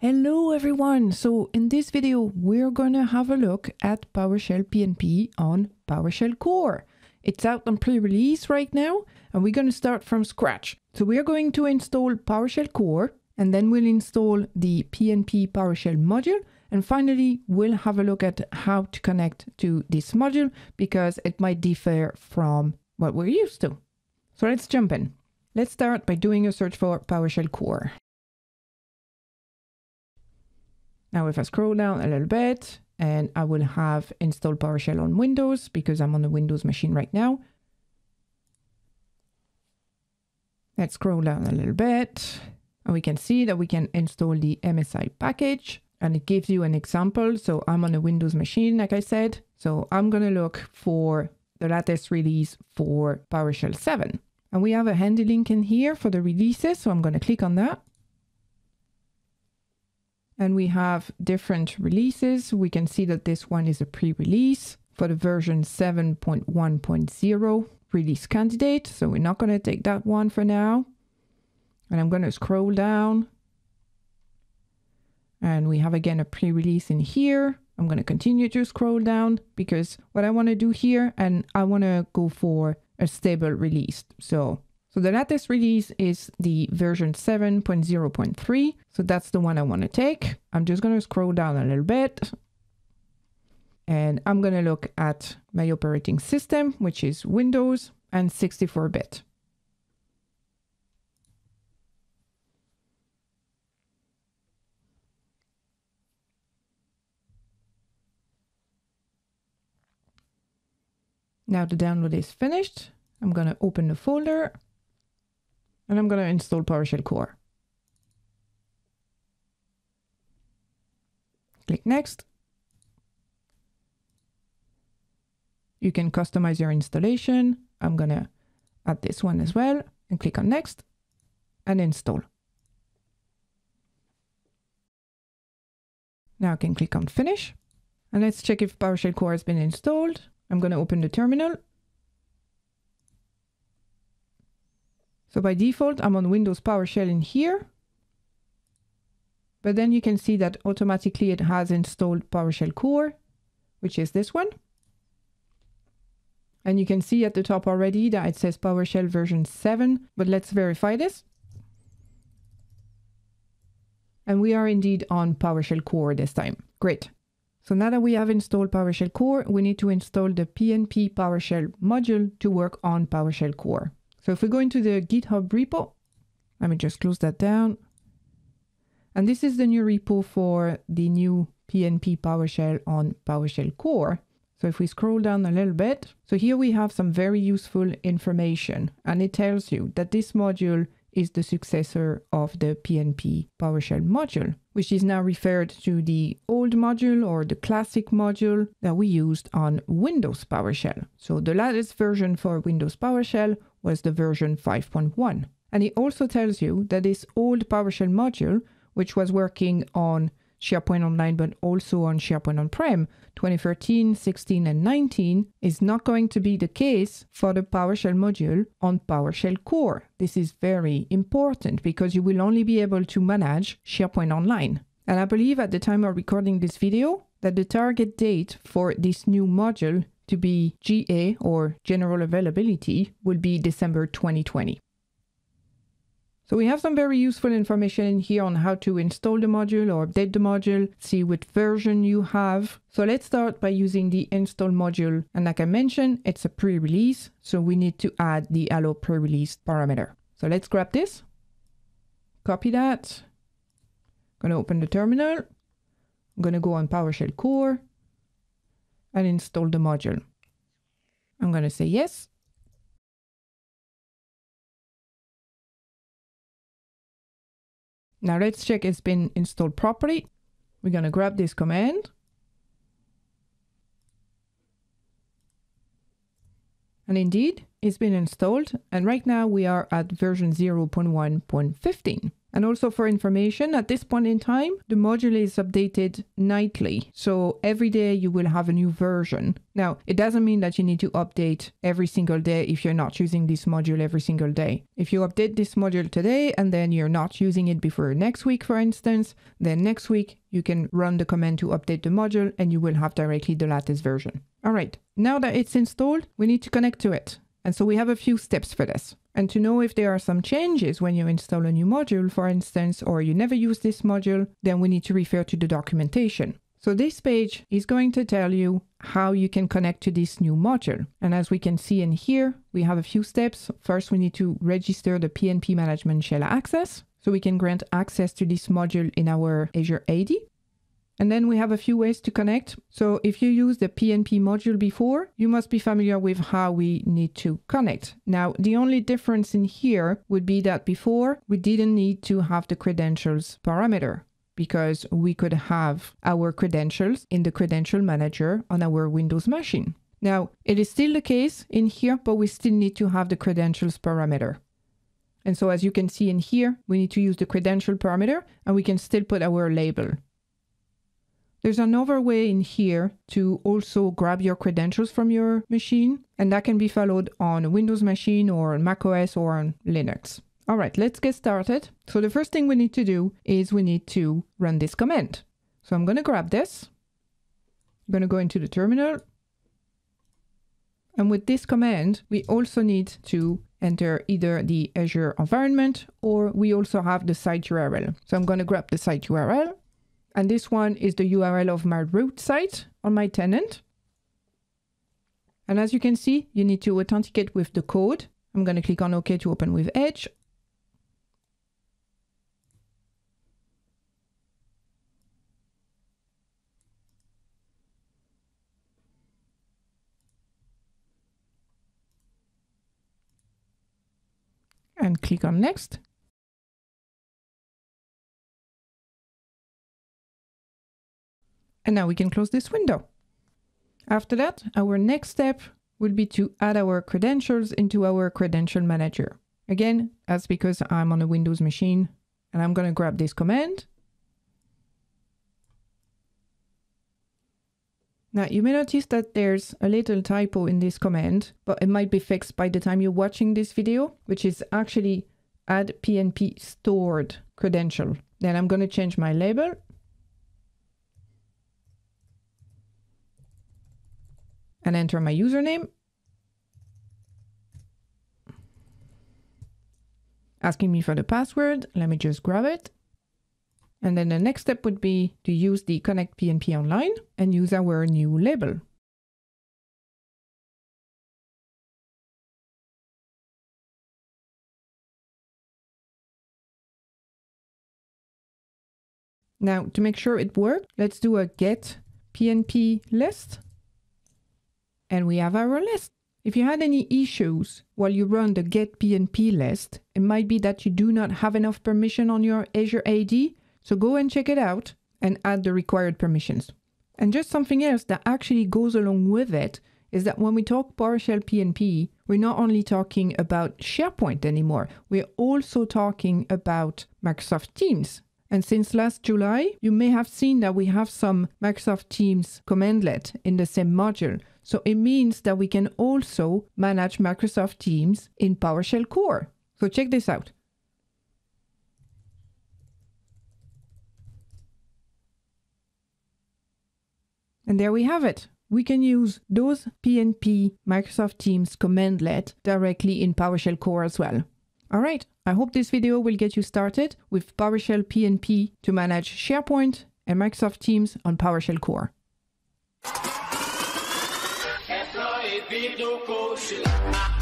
Hello everyone! So in this video we're gonna have a look at PowerShell PNP on PowerShell Core. It's out on pre-release right now and we're gonna start from scratch. So we're going to install PowerShell Core and then we'll install the PNP PowerShell module and finally we'll have a look at how to connect to this module because it might differ from what we're used to. So let's jump in. Let's start by doing a search for PowerShell Core. Now if I scroll down a little bit and I will have installed PowerShell on Windows because I'm on a Windows machine right now. Let's scroll down a little bit and we can see that we can install the MSI package and it gives you an example. So I'm on a Windows machine, like I said. So I'm going to look for the latest release for PowerShell 7. And we have a handy link in here for the releases. So I'm going to click on that and we have different releases. We can see that this one is a pre-release for the version 7.1.0 release candidate. So we're not going to take that one for now. And I'm going to scroll down. And we have again a pre-release in here. I'm going to continue to scroll down because what I want to do here and I want to go for a stable release. So so the latest release is the version 7.0.3. So that's the one I want to take. I'm just going to scroll down a little bit. And I'm going to look at my operating system, which is Windows and 64-bit. Now the download is finished. I'm going to open the folder and I'm going to install PowerShell Core. Click Next. You can customize your installation. I'm going to add this one as well and click on Next and install. Now I can click on Finish. And let's check if PowerShell Core has been installed. I'm going to open the terminal So by default, I'm on Windows PowerShell in here. But then you can see that automatically it has installed PowerShell Core, which is this one. And you can see at the top already that it says PowerShell version 7, but let's verify this. And we are indeed on PowerShell Core this time. Great. So now that we have installed PowerShell Core, we need to install the PNP PowerShell module to work on PowerShell Core. So if we go into the GitHub repo, let me just close that down. And this is the new repo for the new PNP PowerShell on PowerShell Core. So if we scroll down a little bit, so here we have some very useful information and it tells you that this module is the successor of the PNP PowerShell module, which is now referred to the old module or the classic module that we used on Windows PowerShell. So the latest version for Windows PowerShell was the version 5.1. And it also tells you that this old PowerShell module, which was working on SharePoint Online, but also on SharePoint On-Prem 2013, 16, and 19, is not going to be the case for the PowerShell module on PowerShell Core. This is very important because you will only be able to manage SharePoint Online. And I believe at the time of recording this video that the target date for this new module to be GA or general availability will be December 2020. So we have some very useful information here on how to install the module or update the module, see which version you have. So let's start by using the install module. And like I mentioned, it's a pre-release, so we need to add the allow pre-release parameter. So let's grab this, copy that, I'm gonna open the terminal, I'm gonna go on PowerShell Core, and install the module. I'm going to say yes. Now let's check it's been installed properly. We're going to grab this command. And indeed, it's been installed. And right now we are at version 0.1.15. And also for information, at this point in time, the module is updated nightly. So every day you will have a new version. Now, it doesn't mean that you need to update every single day if you're not using this module every single day. If you update this module today and then you're not using it before next week, for instance, then next week you can run the command to update the module and you will have directly the latest version. All right, now that it's installed, we need to connect to it. And so we have a few steps for this. And to know if there are some changes when you install a new module, for instance, or you never use this module, then we need to refer to the documentation. So this page is going to tell you how you can connect to this new module. And as we can see in here, we have a few steps. First, we need to register the PNP management shell access. So we can grant access to this module in our Azure AD. And then we have a few ways to connect. So if you use the PNP module before, you must be familiar with how we need to connect. Now, the only difference in here would be that before we didn't need to have the credentials parameter because we could have our credentials in the credential manager on our Windows machine. Now, it is still the case in here, but we still need to have the credentials parameter. And so as you can see in here, we need to use the credential parameter and we can still put our label. There's another way in here to also grab your credentials from your machine, and that can be followed on a Windows machine or on macOS or on Linux. All right, let's get started. So the first thing we need to do is we need to run this command. So I'm going to grab this. I'm going to go into the terminal. And with this command, we also need to enter either the Azure environment or we also have the site URL. So I'm going to grab the site URL and this one is the URL of my root site on my tenant. And as you can see, you need to authenticate with the code. I'm going to click on OK to open with Edge. And click on Next. And now we can close this window. After that, our next step will be to add our credentials into our credential manager. Again, that's because I'm on a Windows machine and I'm going to grab this command. Now you may notice that there's a little typo in this command, but it might be fixed by the time you're watching this video, which is actually add PNP stored credential. Then I'm going to change my label and enter my username. Asking me for the password, let me just grab it. And then the next step would be to use the Connect PNP Online and use our new label. Now, to make sure it works, let's do a get PNP list and we have our list. If you had any issues while you run the get PNP list, it might be that you do not have enough permission on your Azure AD, so go and check it out and add the required permissions. And just something else that actually goes along with it is that when we talk PowerShell PNP, we're not only talking about SharePoint anymore, we're also talking about Microsoft Teams. And since last July, you may have seen that we have some Microsoft Teams commandlet in the same module. So it means that we can also manage Microsoft Teams in PowerShell Core. So check this out. And there we have it. We can use those PNP Microsoft Teams commandlet directly in PowerShell Core as well. All right, I hope this video will get you started with PowerShell PNP to manage SharePoint and Microsoft Teams on PowerShell Core. Employee,